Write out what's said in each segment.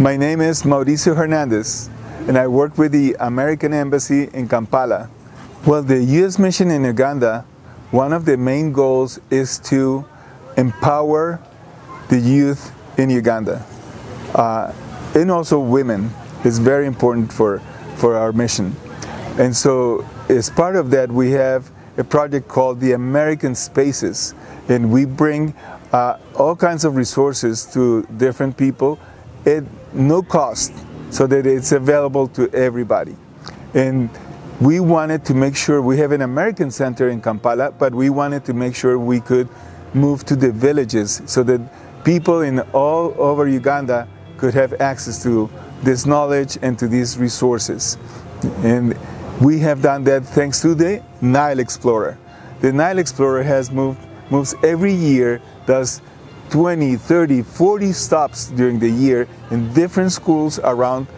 My name is Mauricio Hernandez and I work with the American Embassy in Kampala. Well, the U.S. mission in Uganda, one of the main goals is to empower the youth in Uganda uh, and also women is very important for, for our mission. And so as part of that, we have a project called the American Spaces and we bring uh, all kinds of resources to different people at no cost so that it's available to everybody. And we wanted to make sure we have an American center in Kampala, but we wanted to make sure we could move to the villages so that people in all over Uganda could have access to this knowledge and to these resources. And we have done that thanks to the Nile Explorer. The Nile Explorer has moved moves every year, does 20, 30, 40 stops during the year in different schools around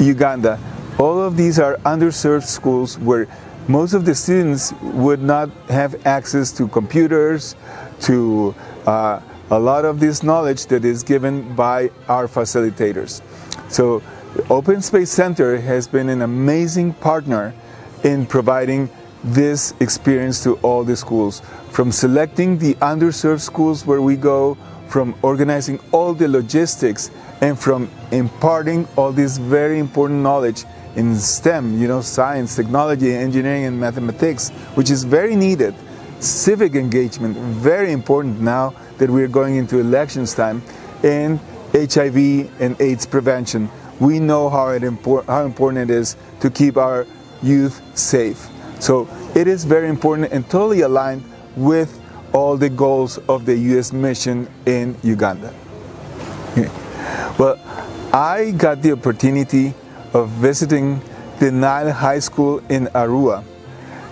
Uganda. All of these are underserved schools where most of the students would not have access to computers, to uh, a lot of this knowledge that is given by our facilitators. So Open Space Center has been an amazing partner in providing this experience to all the schools. From selecting the underserved schools where we go, from organizing all the logistics, and from imparting all this very important knowledge in STEM, you know, science, technology, engineering, and mathematics, which is very needed. Civic engagement, very important now that we're going into elections time, and HIV and AIDS prevention. We know how, impor how important it is to keep our youth safe. So it is very important and totally aligned with all the goals of the U.S. mission in Uganda. Well, I got the opportunity of visiting the Nile High School in Arua.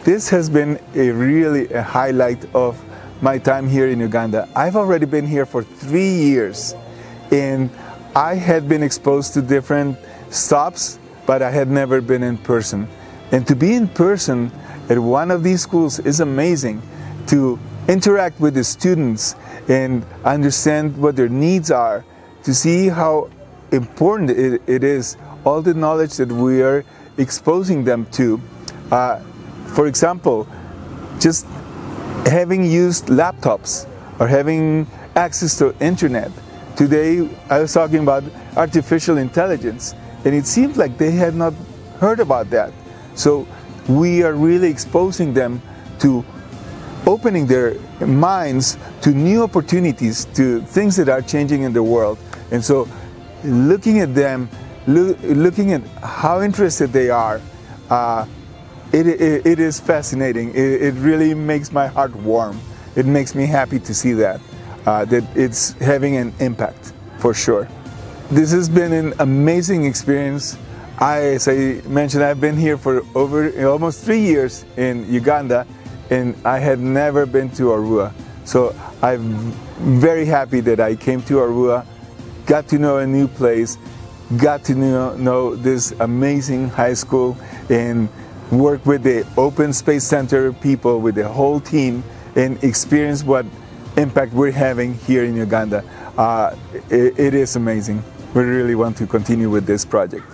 This has been a really a highlight of my time here in Uganda. I've already been here for three years and I had been exposed to different stops, but I had never been in person. And to be in person at one of these schools is amazing to interact with the students and understand what their needs are, to see how important it, it is, all the knowledge that we are exposing them to. Uh, for example, just having used laptops or having access to internet. Today I was talking about artificial intelligence and it seemed like they had not heard about that. So we are really exposing them to opening their minds to new opportunities, to things that are changing in the world. And so looking at them, lo looking at how interested they are, uh, it, it, it is fascinating. It, it, really makes my heart warm. It makes me happy to see that, uh, that it's having an impact for sure. This has been an amazing experience. I, as I mentioned, I've been here for over almost three years in Uganda, and I had never been to Arua. So I'm very happy that I came to Arua, got to know a new place, got to know, know this amazing high school, and work with the Open Space Center people, with the whole team, and experience what impact we're having here in Uganda. Uh, it, it is amazing. We really want to continue with this project.